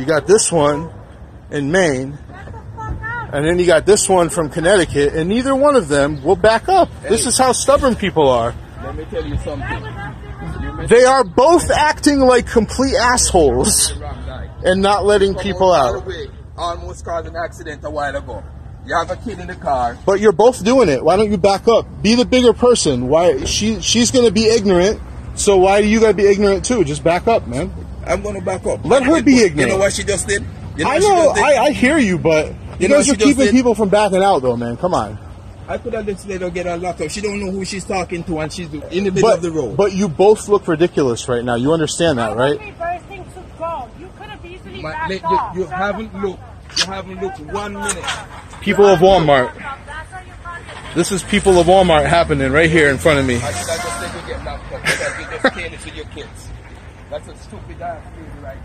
You got this one in Maine, and then you got this one from Connecticut, and neither one of them will back up. This is how stubborn people are. Let me tell you something. They are both acting like complete assholes and not letting people out. Almost caused an accident a while ago. You have a kid in the car. But you're both doing it. Why don't you back up? Be the bigger person. Why she she's gonna be ignorant. So why do you gotta be ignorant too? Just back up, man. I'm gonna back up. Let her be You know what she just did? You I know. did? I, I hear you, but you, you know guys are keeping did? people from backing out, though, man. Come on. I could have just let her get a lot of. She don't know who she's talking to, and she's in the middle But of the road. but you both look ridiculous right now. You understand that, right? Okay, to go. You could have easily Ma- backed you, off. you Shut the haven't looked. You haven't looked one minute. People of Walmart. That's how you contact This is people of Walmart happening right here in front of me. That's a stupid ass theory right there.